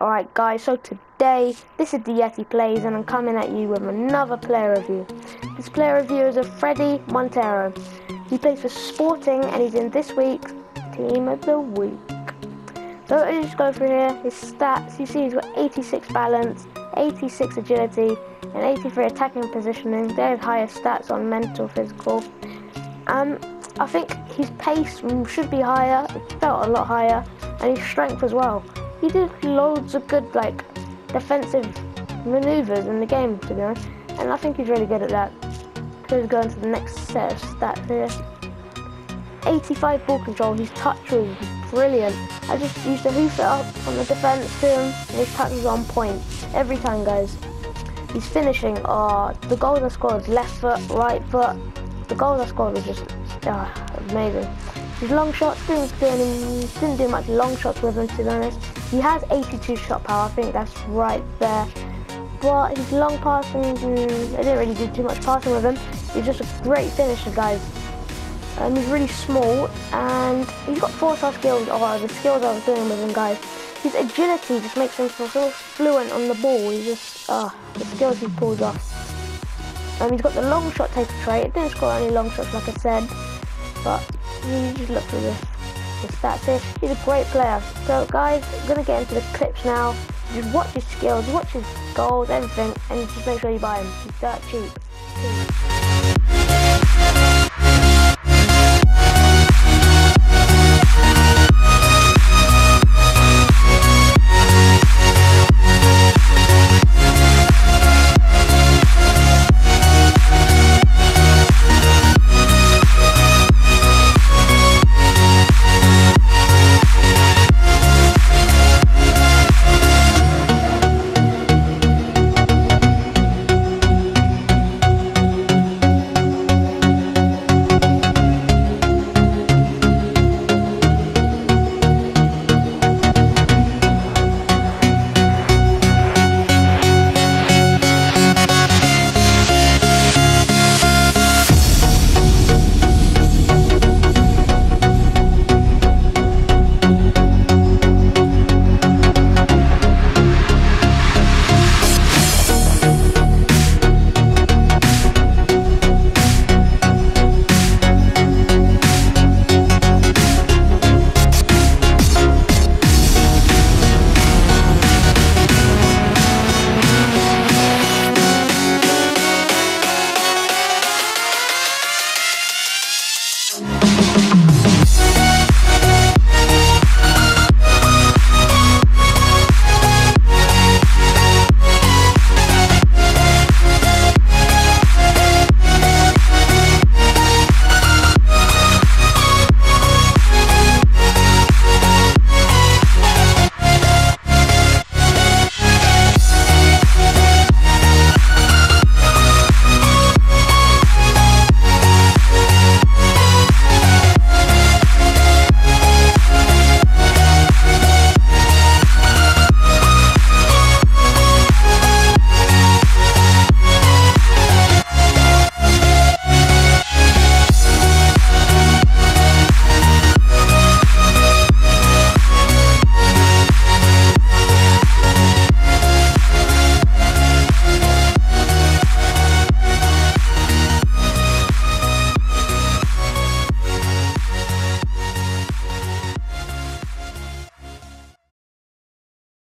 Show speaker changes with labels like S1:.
S1: Alright guys, so today, this is the Yeti Plays and I'm coming at you with another player review. This player review is of Fredy Montero. He plays for Sporting and he's in this week's Team of the Week. So let's just go through here, his stats, you see he's got 86 balance, 86 agility, and 83 attacking positioning. They're his highest stats on mental, physical. Um, I think his pace should be higher, it felt a lot higher, and his strength as well he did loads of good like defensive maneuvers in the game to be honest and I think he's really good at that. Let's go into the next set of stats here. 85 ball control, his touch was brilliant. I just used to hoof it up on the defence to him and his touch was on point every time guys. His finishing, oh, the goals I scored left foot, right foot. The goals I scored was just oh, amazing. His long shots didn't do, any, didn't do much long shots with him to be honest. He has 82 shot power, I think that's right there. But his long passing, I didn't really do too much passing with him. He's just a great finisher, guys. Um, he's really small, and he's got four-star skills. Oh, the skills I was doing with him, guys. His agility just makes him so fluent on the ball. He's just, oh, the skills he pulls off. Um, he's got the long shot taker trait. It didn't score any long shots, like I said, but you just look for this here. He's a great player. So guys, I'm gonna get into the clips now. Just watch his skills, watch his goals, everything, and just make sure you buy him. He's that cheap.